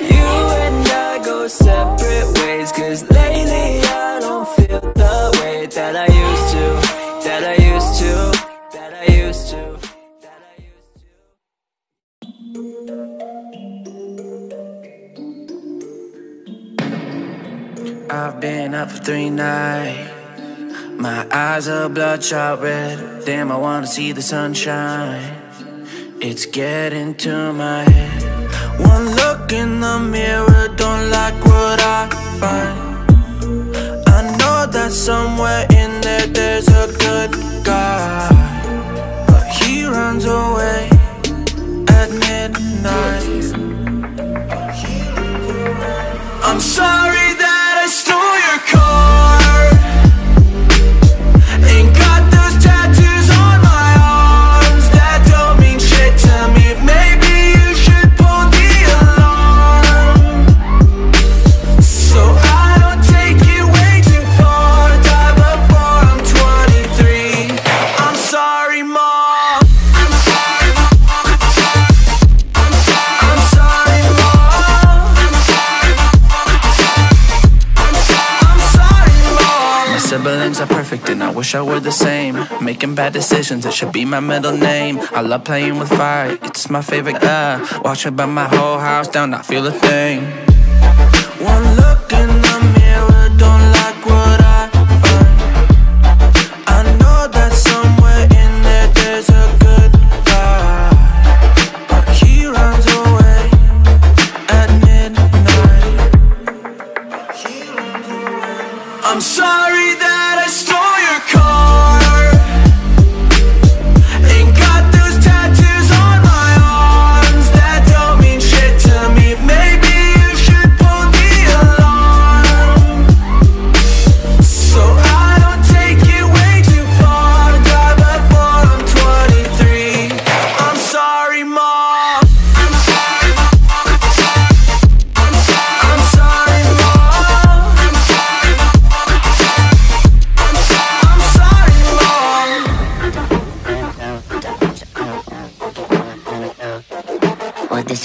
You and I go separate ways Cause lately I don't feel the way that I used to That I used to That I used to That I used to I've been up for three nights. My eyes are bloodshot red. Damn, I wanna see the sunshine. It's getting to my head. One in the mirror, don't like what I find. I know that somewhere in there there's a good guy. But he runs away at midnight. I'm sorry were the same. Making bad decisions, it should be my middle name. I love playing with fire, it's my favorite. Uh, watch it burn my whole house down, not feel a thing. One look in the mirror, don't like what I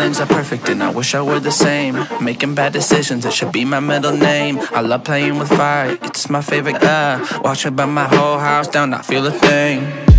My siblings are perfect and I wish I were the same. Making bad decisions, it should be my middle name. I love playing with fire, it's my favorite. Uh, watch it burn my whole house down, not feel a thing.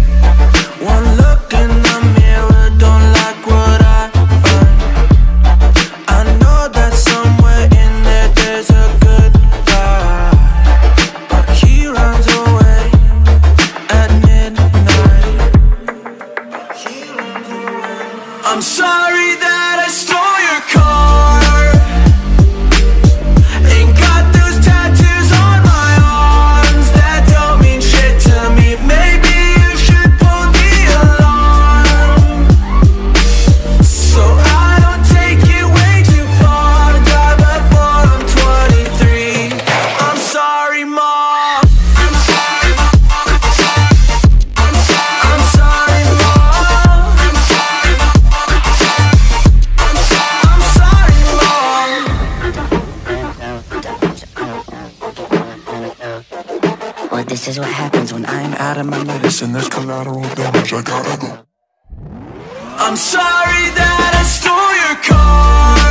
when I'm out of my medicine. There's collateral damage, I gotta go. I'm sorry that I stole your car.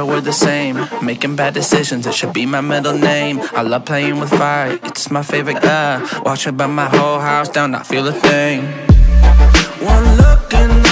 we're the same. Making bad decisions, it should be my middle name. I love playing with fire, it's my favorite. Uh, watch it burn my whole house down, I feel a thing. One look and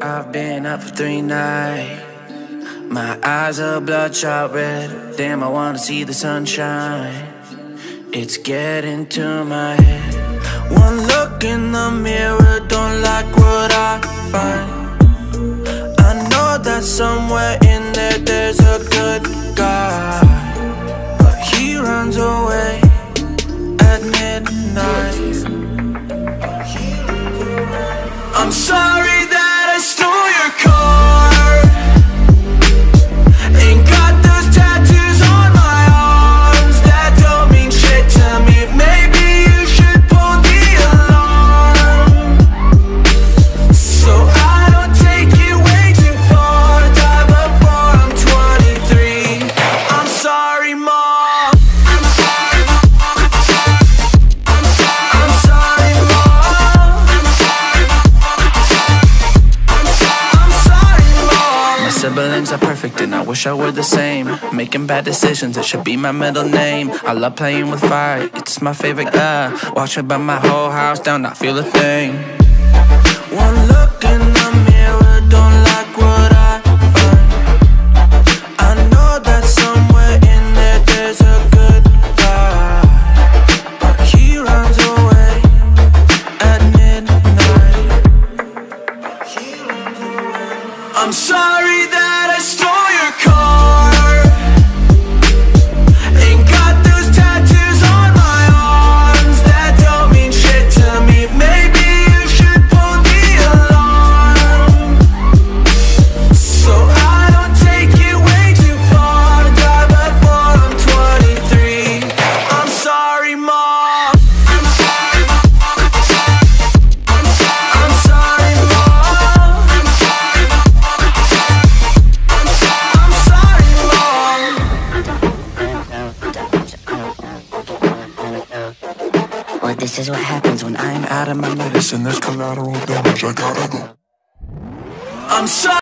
I've been up for three nights. My eyes are bloodshot red. Damn, I wanna see the sunshine. It's getting to my head. One look in the mirror, don't like what I find. I know that somewhere in there there's a good. I were the same. Making bad decisions, it should be my middle name. I love playing with fire, it's my favorite. guy. watch it burn my whole house down, not feel a thing. One look in the mirror, don't like what I find. I know that somewhere in there there's a good guy, but he runs away at midnight. I'm sorry that I stole your this is what happens when I'm out of my medicine. There's collateral damage. I gotta go. I'm sorry.